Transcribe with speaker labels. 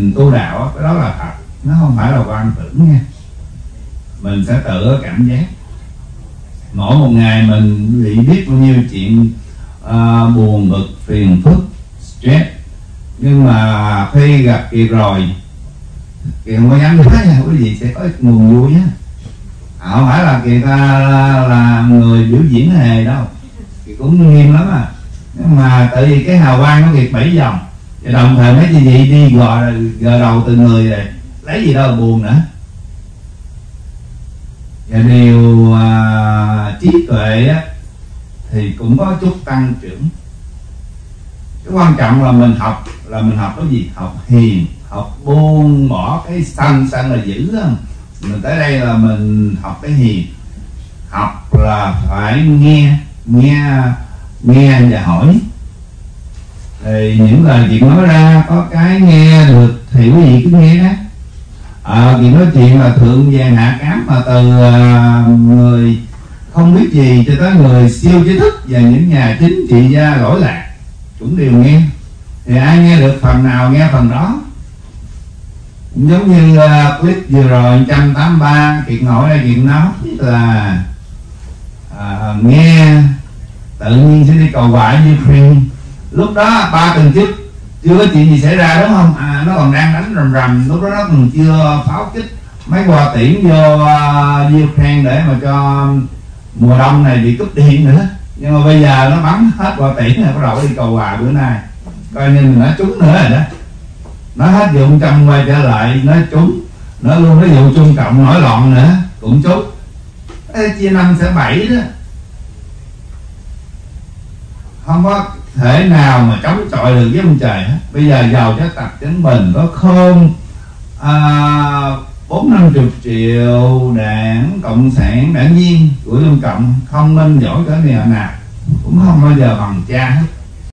Speaker 1: mình tu đạo á, cái đó là thật. Nó không phải là quan tưởng nha. Mình sẽ tự cảm giác. Mỗi một ngày mình bị biết bao nhiêu chuyện uh, buồn bực phiền phức stress. Nhưng mà khi gặp kiệt rồi kiệt không có dám nói nha quý vị sẽ có nguồn vui á à, không phải là kiệt là, là người biểu diễn hề đâu. Kiệt cũng nghiêm lắm à. Nhưng mà tại vì cái hào quang của kiệt bảy vòng đồng thời mấy chị vậy đi gò gò đầu từ người này lấy gì đâu buồn nữa. Và điều à, trí tuệ á, thì cũng có chút tăng trưởng. Cái quan trọng là mình học là mình học cái gì? Học hiền học buông bỏ cái sân sân là dữ không mình tới đây là mình học cái hiền. Học là phải nghe nghe nghe và hỏi thì những lời chuyện nói ra có cái nghe được thì quý vị cứ nghe đó à, chuyện nói chuyện là thượng vàng hạ cám mà từ uh, người không biết gì cho tới người siêu trí thức và những nhà chính trị gia lỗi lạc cũng đều nghe. Thì ai nghe được phần nào nghe phần đó. Giống như uh, clip vừa rồi 183 chuyện ngồi đây chuyện nói là uh, nghe tự nhiên sẽ đi cầu vải như khuyên lúc đó ba tuần trước chưa có chuyện gì xảy ra đúng không? À, nó còn đang đánh rầm rầm. Lúc đó nó còn chưa pháo kích mấy quà tiễn vô à, uh, Ukraine để mà cho mùa đông này bị cúp điện nữa. Nhưng mà bây giờ nó bắn hết quà tiễn rồi bắt đầu đi cầu hòa bữa nay. Coi như mình nó trúng nữa rồi đó. Nó hết dụng trăm quay trở lại nó trúng. Nó luôn nó vụ trung cộng nổi loạn nữa cũng trúng. Chia năm sẽ bảy đó không có thể nào mà chống chọi được với ông trời hết. Bây giờ giàu cho tập chính mình, có khôn à, bốn năm chục triệu đảng, cộng sản, đảng viên của dân cộng, không nên giỏi cái nào nào. Cũng không bao giờ bằng cha hết.